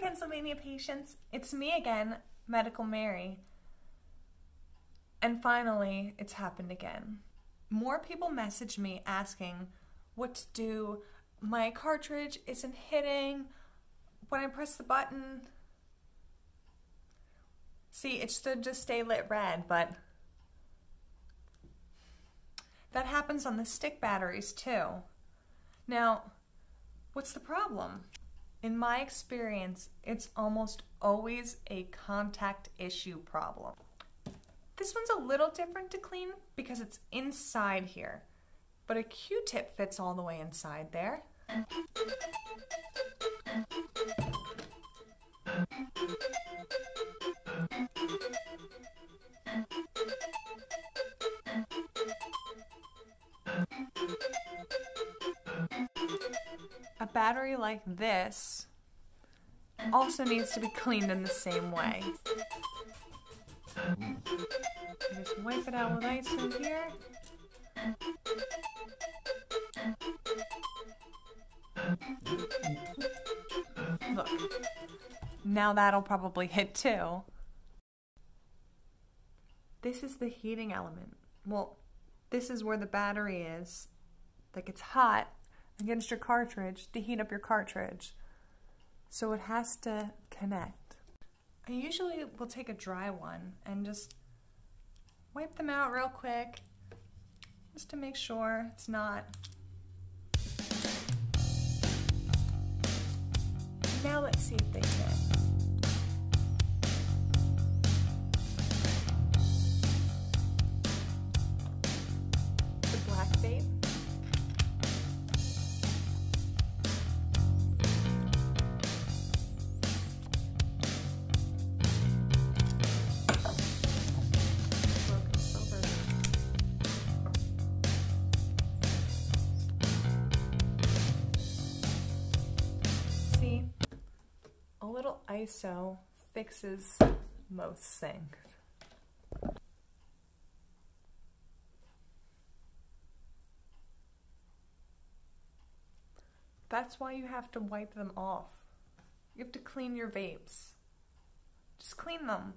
Pennsylvania patients, it's me again, Medical Mary. And finally, it's happened again. More people message me asking what to do. My cartridge isn't hitting when I press the button. See, it should just stay lit red, but that happens on the stick batteries too. Now, what's the problem? In my experience, it's almost always a contact issue problem. This one's a little different to clean because it's inside here, but a Q-tip fits all the way inside there. Battery like this also needs to be cleaned in the same way. Just wipe it out with ice in here. Look, now that'll probably hit too. This is the heating element. Well, this is where the battery is that gets hot against your cartridge to heat up your cartridge. So it has to connect. I usually will take a dry one and just wipe them out real quick just to make sure it's not. Now let's see if they fit. ISO fixes most things. That's why you have to wipe them off. You have to clean your vapes. Just clean them.